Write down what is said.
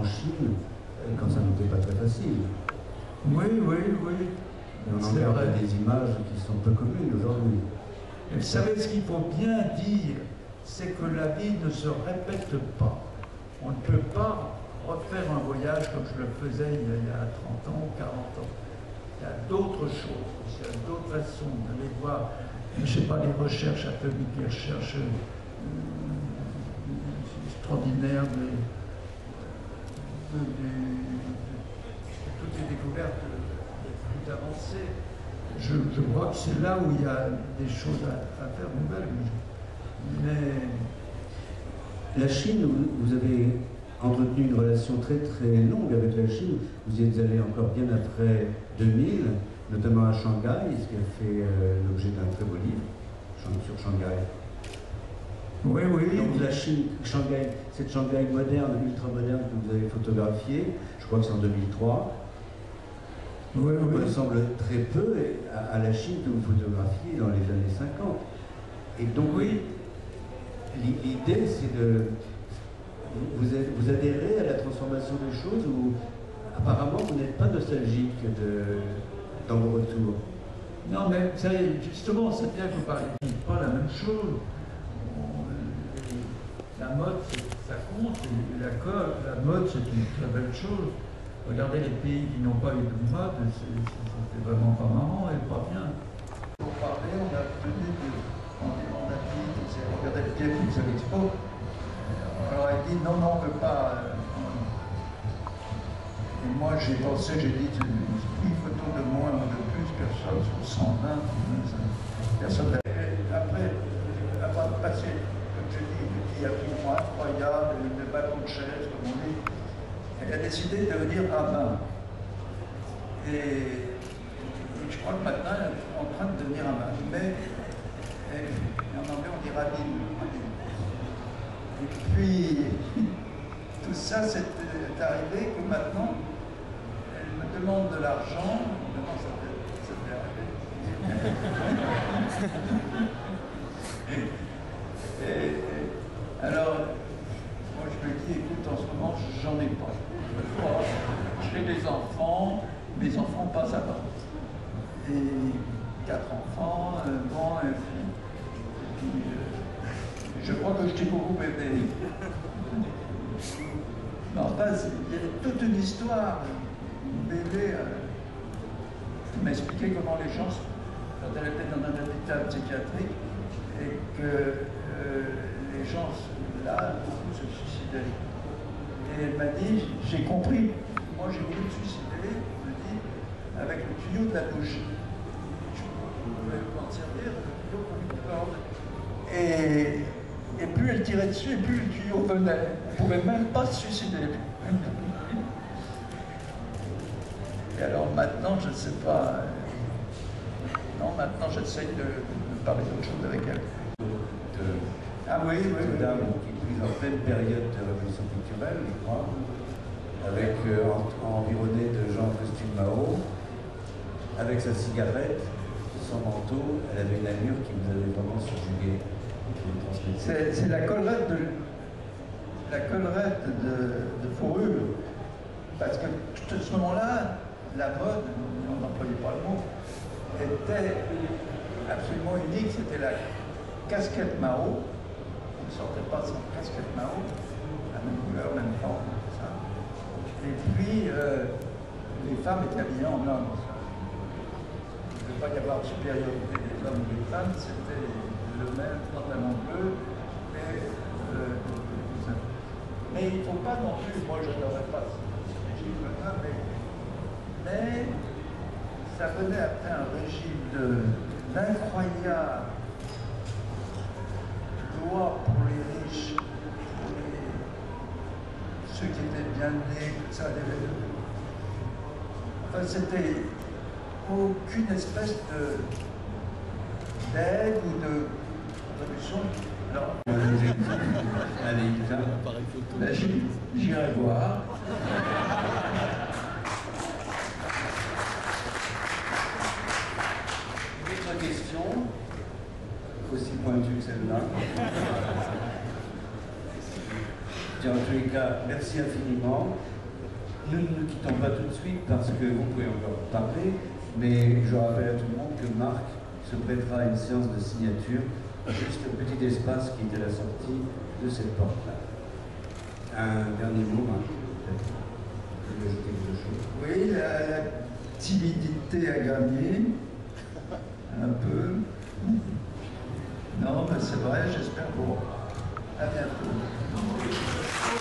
en Chine euh, quand ça n'était pas très facile. Oui, oui, oui. Et on en garde des images qui sont peu communes aujourd'hui. Et vous savez, ce qu'il faut bien dire, c'est que la vie ne se répète pas. On ne peut pas refaire un voyage comme je le faisais il y a 30 ans ou 40 ans. Il y a d'autres choses, il y a d'autres façons d'aller voir, je ne sais pas, les recherches atomiques, les recherches euh, extraordinaires, de, toutes les découvertes les plus avancées. Je, crois que c'est là où il y a des choses à, faire nouvelles. Mais la Chine, vous, vous avez entretenu une relation très très longue avec la Chine. Vous y êtes allé encore bien après 2000, notamment à Shanghai, ce qui a fait euh, l'objet d'un très beau livre sur Shanghai. Oui, oui. Donc la Chine, Shanghai, cette Shanghai moderne, ultra moderne que vous avez photographiée, je crois que c'est en 2003. Oui, oui. Ça ressemble très peu à, à, la Chine que vous photographiez dans les années 50. Et donc, oui, l'idée c'est de vous, vous, adhérez à la transformation des choses ou apparemment vous n'êtes pas nostalgique de, dans vos retours? Non, mais vous savez, justement, c'est bien que vous parlez pas la même chose. La mode, ça compte, et la, la mode, c'est une très belle chose. Regardez les pays qui n'ont pas eu de mode, c'est vraiment pas marrant et pas bien. Pour parler, on a tenu de, on, on a dit, regardez le pied que vous avez trop. Alors elle dit non, non, on ne peut pas. Et moi j'ai pensé, j'ai dit une photo de moins ou de plus, personne sur 120, personne Après avoir passé, je dis, a plus incroyable, le bâton de chaise, comme on dit, elle a décidé de devenir rabbin. Et, et, je crois que maintenant elle est en train de devenir rabbin. Mais en anglais on dit rabbin. Et puis, tout ça, c'est arrivé que maintenant, elle me demande de l'argent. Ça et, et, Alors, moi je me dis, écoute, en ce moment, j'en ai pas. J'ai des enfants, mes enfants passent à bas. Et quatre enfants, un grand, un puis, euh, je crois que je t'ai beaucoup aidé. Mais enfin, il y a toute une histoire mêlée. Euh, m'expliquer comment les gens, quand elle était dans un hôpital psychiatrique, et que euh, les gens, là, beaucoup se suicidaient. Et elle m'a dit, j'ai compris, moi j'ai voulu me suicider, elle me dit, avec le tuyau de la douche. Je pouvais m'en servir, le tuyau pour une corde. Et et plus elle tirait dessus, et plus le tuyau venait. Elle ne pouvait même pas se suicider. Et alors maintenant, je ne sais pas. Non, maintenant j'essaye de, de, parler d'autre chose avec elle. De, ah oui, oui, oui. dame qui est en pleine période de révolution culturelle, je crois, avec euh, en, environnée de costume Mao, avec sa cigarette, son manteau, elle avait une allure qui vous avait vraiment subjugué. C'est la collerette de la collerette de, de, fourrure. Parce que à ce moment-là, la mode, on n'employait pas le mot, était absolument unique. C'était la casquette Mao. On ne sortait pas sans casquette Mao, la même couleur, même forme, ça. Et puis, euh, les femmes étaient habillées en hommes. Il ne devait pas y avoir de supériorité des hommes ou des femmes, c'était le même pantalon bleu euh, mais il ne faut pas non plus, moi je n'aurais pas ce régime-là, mais, mais ça venait après un régime d'incroyable loi pour les riches, pour les, ceux qui étaient bien nés, tout ça. Enfin, c'était aucune espèce de d'aide ou de non. Allez, ben, J'irai voir. Que celle-là. en tous les cas, merci infiniment. Nous ne nous quittons pas tout de suite parce que vous pouvez encore parler, mais je rappelle à tout le monde que Marc se prêtera à une séance de signature, juste un petit espace qui est à la sortie de cette porte-là. Un dernier mot, peut-être Oui, la, la timidité a gagné. Un peu. Non, mais c'est vrai, j'espère pour. À bientôt.